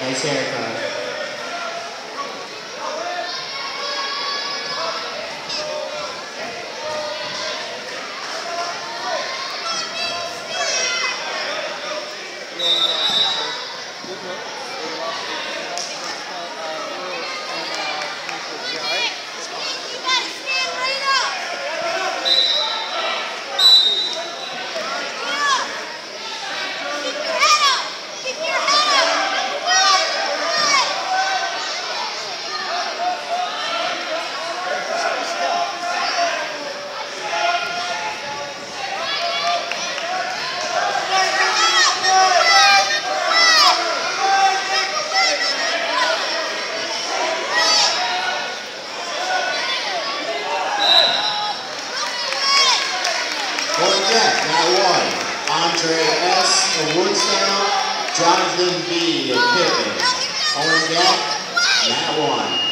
Thanks, Erica. Going back, one. Andre S. of Woodstown, Jonathan B. of Pippin. Going back, mat one.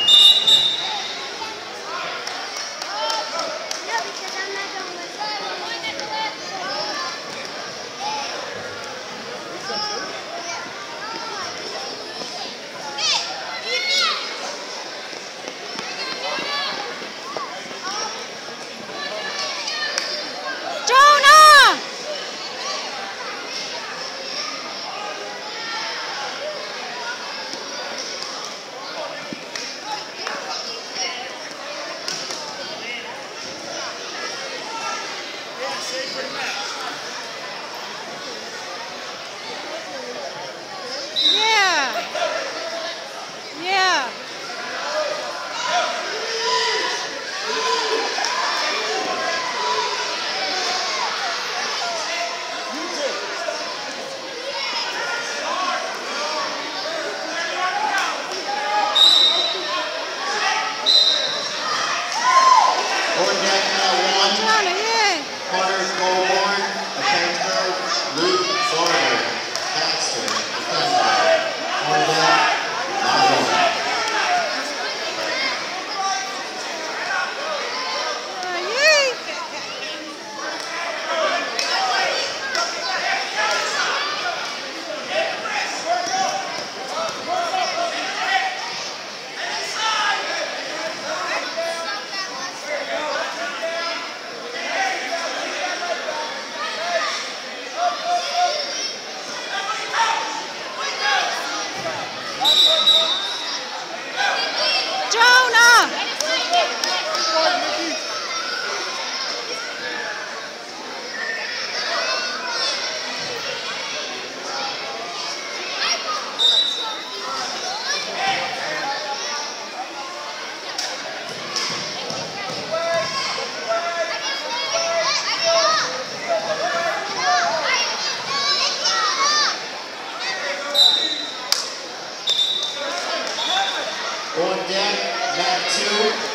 Jonah! two.